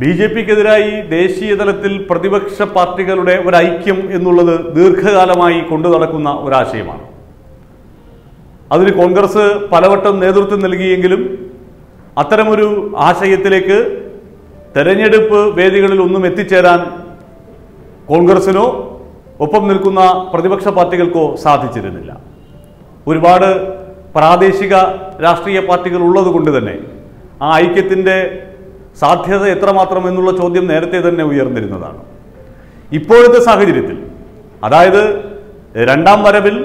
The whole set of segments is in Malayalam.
ബി ജെ പിക്കെതിരായി ദേശീയ തലത്തിൽ പ്രതിപക്ഷ പാർട്ടികളുടെ ഒരു ഐക്യം എന്നുള്ളത് ദീർഘകാലമായി കൊണ്ടു നടക്കുന്ന ഒരാശയമാണ്. അതിന് കോൺഗ്രസ് പലവട്ടം നേതൃത്വം നൽകിയെങ്കിലും അത്തരമൊരു ആശയത്തിലേക്ക് തെരഞ്ഞെടുപ്പ് വേദികളിൽ ഒന്നും എത്തിച്ചേരാൻ കോൺഗ്രസിനോ ഒപ്പം നിൽക്കുന്ന പ്രതിപക്ഷ പാർട്ടികൾക്കോ സാധിച്ചിരുന്നില്ല. ഒരുപാട് പ്രാദേശിക രാഷ്ട്രീയ പാർട്ടികൾ ഉള്ളതുകൊണ്ട് തന്നെ ആ ഐക്യത്തിന്റെ സാധ്യത എത്രമാത്രം എന്നുള്ള ചോദ്യം നേരത്തെ തന്നെ ഉയർന്നിരുന്നതാണ്. ഇപ്പോഴത്തെ സാഹചര്യത്തിൽ അതായത് രണ്ടാം വരവിൽ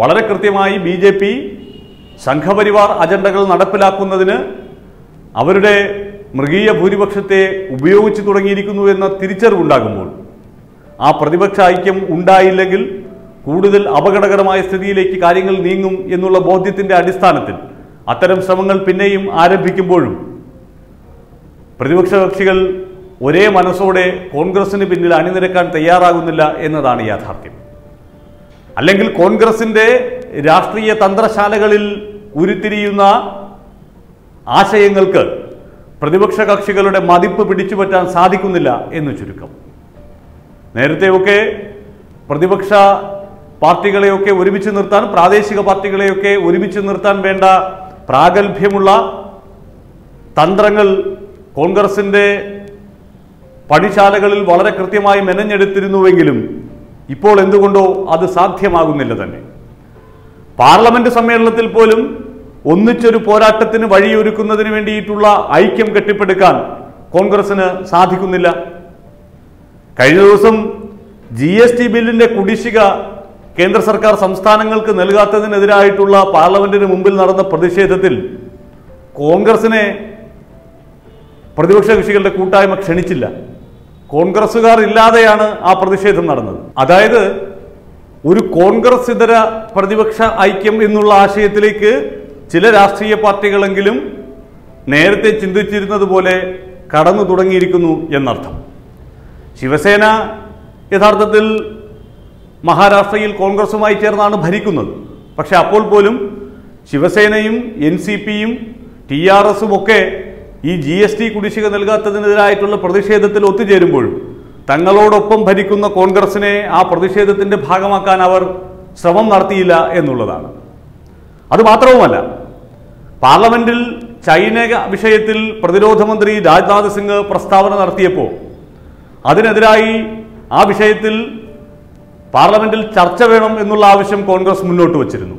വളരെ കൃത്യമായി ബി ജെ പി സംഘപരിവാർ അജണ്ടകൾ നടപ്പിലാക്കുന്നതിന് അവരുടെ മൃഗീയ ഭൂരിപക്ഷത്തെ ഉപയോഗിച്ചു തുടങ്ങിയിരിക്കുന്നു എന്ന തിരിച്ചറിവുണ്ടാകുമ്പോൾ ആ പ്രതിപക്ഷ ഐക്യം ഉണ്ടായില്ലെങ്കിൽ കൂടുതൽ അപകടകരമായ സ്ഥിതിയിലേക്ക് കാര്യങ്ങൾ നീങ്ങും എന്നുള്ള ബോധ്യത്തിന്റെ അടിസ്ഥാനത്തിൽ അത്തരം ശ്രമങ്ങൾ പിന്നെയും ആരംഭിക്കുമ്പോഴും പ്രതിപക്ഷ കക്ഷികൾ ഒരേ മനസ്സോടെ കോൺഗ്രസിന് പിന്നിൽ അണിനിരക്കാൻ തയ്യാറാകുന്നില്ല എന്നതാണ് യാഥാർത്ഥ്യം. അല്ലെങ്കിൽ കോൺഗ്രസിന്റെ രാഷ്ട്രീയ തന്ത്രശാലകളിൽ ഉരുത്തിരിയുന്ന ആശയങ്ങൾക്ക് പ്രതിപക്ഷ കക്ഷികളുടെ മതിപ്പ് പിടിച്ചുപറ്റാൻ സാധിക്കുന്നില്ല എന്ന് ചുരുക്കം. നേരത്തെയൊക്കെ പ്രതിപക്ഷ പാർട്ടികളെയൊക്കെ ഒരുമിച്ച് നിർത്താൻ പ്രാദേശിക പാർട്ടികളെയൊക്കെ ഒരുമിച്ച് നിർത്താൻ വേണ്ട പ്രാഗൽഭ്യമുള്ള തന്ത്രങ്ങൾ കോൺഗ്രസിന്റെ പണിശാലകളിൽ വളരെ കൃത്യമായി മെനഞ്ഞെടുത്തിരുന്നുവെങ്കിലും ഇപ്പോൾ എന്തുകൊണ്ടോ അത് സാധ്യമാകുന്നില്ല തന്നെ. പാർലമെന്റ് സമ്മേളനത്തിൽ പോലും ഒന്നിച്ചൊരു പോരാട്ടത്തിന് വഴിയൊരുക്കുന്നതിന് വേണ്ടിയിട്ടുള്ള ഐക്യം കെട്ടിപ്പടുക്കാൻ കോൺഗ്രസിന് സാധിക്കുന്നില്ല. കഴിഞ്ഞ ദിവസം ജി എസ് ടി ബില്ലിന്റെ കുടിശ്ശിക കേന്ദ്ര സർക്കാർ സംസ്ഥാനങ്ങൾക്ക് നൽകാത്തതിനെതിരായിട്ടുള്ള പാർലമെന്റിന് മുമ്പിൽ നടന്ന പ്രതിഷേധത്തിൽ കോൺഗ്രസിനെ പ്രതിപക്ഷ കക്ഷികളുടെ കൂട്ടായ്മ ക്ഷണിച്ചില്ല. കോൺഗ്രസ്സുകാർ ഇല്ലാതെയാണ് ആ പ്രതിഷേധം നടന്നത്. അതായത് ഒരു കോൺഗ്രസ് ഇതര പ്രതിപക്ഷ ഐക്യം എന്നുള്ള ആശയത്തിലേക്ക് ചില രാഷ്ട്രീയ പാർട്ടികളെങ്കിലും നേരത്തെ ചിന്തിച്ചിരുന്നത് പോലെ കടന്നു തുടങ്ങിയിരിക്കുന്നു എന്നർത്ഥം. ശിവസേന യഥാർത്ഥത്തിൽ മഹാരാഷ്ട്രയിൽ കോൺഗ്രസുമായി ചേർന്നാണ് ഭരിക്കുന്നത്. പക്ഷെ അപ്പോൾ പോലും ശിവസേനയും എൻ സി പിയും ടി ആർ എസും ഒക്കെ ഈ ജി എസ് ടി കുടിശ്ശിക നൽകാത്തതിനെതിരായിട്ടുള്ള പ്രതിഷേധത്തിൽ ഒത്തുചേരുമ്പോഴും തങ്ങളോടൊപ്പം ഭരിക്കുന്ന കോൺഗ്രസിനെ ആ പ്രതിഷേധത്തിന്റെ ഭാഗമാക്കാൻ അവർ ശ്രമം നടത്തിയില്ല എന്നുള്ളതാണ്. അത് മാത്രവുമല്ല പാർലമെന്റിൽ ചൈന വിഷയത്തിൽ പ്രതിരോധ മന്ത്രി രാജ്നാഥ് സിംഗ് പ്രസ്താവന നടത്തിയപ്പോൾ അതിനെതിരായി ആ വിഷയത്തിൽ പാർലമെന്റിൽ ചർച്ച വേണം എന്നുള്ള ആവശ്യം കോൺഗ്രസ് മുന്നോട്ട് വച്ചിരുന്നു.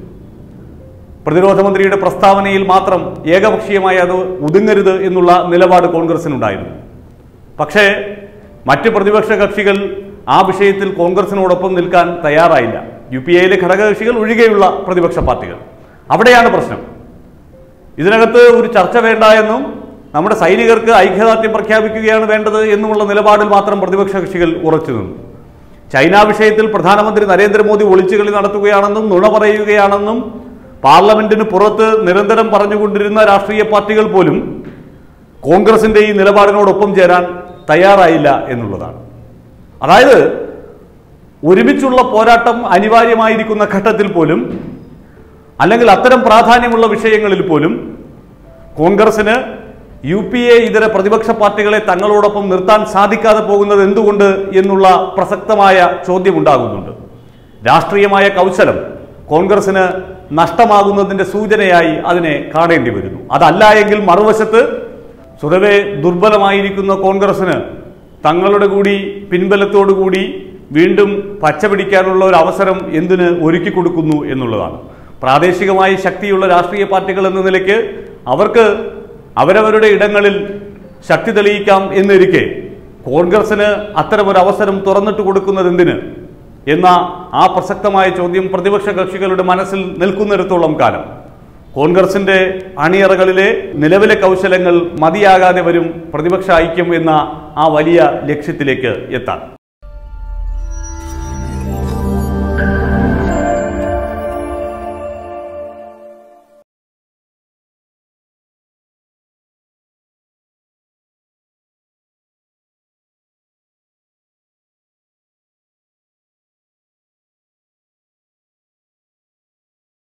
പ്രതിരോധ മന്ത്രിയുടെ പ്രസ്താവനയിൽ മാത്രം ഏകപക്ഷീയമായി അത് ഒതുങ്ങരുത് എന്നുള്ള നിലപാട് കോൺഗ്രസിനുണ്ടായിരുന്നു. പക്ഷേ മറ്റ് പ്രതിപക്ഷ കക്ഷികൾ ആ വിഷയത്തിൽ കോൺഗ്രസിനോടൊപ്പം നിൽക്കാൻ തയ്യാറായില്ല. യു പി എയിലെ ഘടകകക്ഷികൾ ഒഴികെയുള്ള പ്രതിപക്ഷ പാർട്ടികൾ. അവിടെയാണ് പ്രശ്നം. ഇതിനകത്ത് ഒരു ചർച്ച വേണ്ട എന്നും നമ്മുടെ സൈനികർക്ക് ഐക്യദാർഢ്യം പ്രഖ്യാപിക്കുകയാണ് വേണ്ടത് എന്നുമുള്ള നിലപാടിൽ മാത്രം പ്രതിപക്ഷ കക്ഷികൾ ഉറച്ചു നിന്നു. ചൈന വിഷയത്തിൽ പ്രധാനമന്ത്രി നരേന്ദ്രമോദി ഒളിച്ചുകളി നടത്തുകയാണെന്നും നുണ പറയുകയാണെന്നും പാർലമെന്റിന് പുറത്ത് നിരന്തരം പറഞ്ഞുകൊണ്ടിരുന്ന രാഷ്ട്രീയ പാർട്ടികൾ പോലും കോൺഗ്രസിന്റെ ഈ നിലപാടിനോടൊപ്പം ചേരാൻ തയ്യാറായില്ല എന്നുള്ളതാണ്. അതായത് ഒരുമിച്ചുള്ള പോരാട്ടം അനിവാര്യമായിരിക്കുന്ന ഘട്ടത്തിൽ പോലും അല്ലെങ്കിൽ അത്തരം പ്രാധാന്യമുള്ള വിഷയങ്ങളിൽ പോലും കോൺഗ്രസിന് യു പി എ ഇതര പ്രതിപക്ഷ പാർട്ടികളെ തങ്ങളോടൊപ്പം നിർത്താൻ സാധിക്കാതെ പോകുന്നത് എന്തുകൊണ്ട് എന്നുള്ള പ്രസക്തമായ ചോദ്യമുണ്ടാകുന്നുണ്ട് രാഷ്ട്രീയമായ കൗശലം കോൺഗ്രസിന് നഷ്ടമാകുന്നതിന്റെ സൂചനയായി അതിനെ കാണേണ്ടി വരുന്നു. അതല്ല എങ്കിൽ മറുവശത്ത് സ്വതവേ ദുർബലമായിരിക്കുന്ന കോൺഗ്രസിന് തങ്ങളുടെ കൂടി പിൻബലത്തോടു കൂടി വീണ്ടും പച്ച പിടിക്കാനുള്ള ഒരു അവസരം എന്തിന് ഒരുക്കി കൊടുക്കുന്നു എന്നുള്ളതാണ്. പ്രാദേശികമായി ശക്തിയുള്ള രാഷ്ട്രീയ പാർട്ടികൾ എന്ന നിലയ്ക്ക് അവർക്ക് അവരവരുടെ ഇടങ്ങളിൽ ശക്തി തെളിയിക്കാം എന്നിരിക്കെ കോൺഗ്രസിന് അത്തരമൊരു അവസരം തുറന്നിട്ട് കൊടുക്കുന്നത് എന്തിന് എന്ന ആ പ്രസക്തമായ ചോദ്യം പ്രതിപക്ഷ കക്ഷികളുടെ മനസ്സിൽ നിൽക്കുന്നിടത്തോളം കാലം. കോൺഗ്രസിന്റെ അണിയറകളിലെ നിലവിലെ കൗശലങ്ങൾ മതിയാകാതെ വരും പ്രതിപക്ഷ ഐക്യം എന്ന ആ വലിയ ലക്ഷ്യത്തിലേക്ക് എത്താൻ.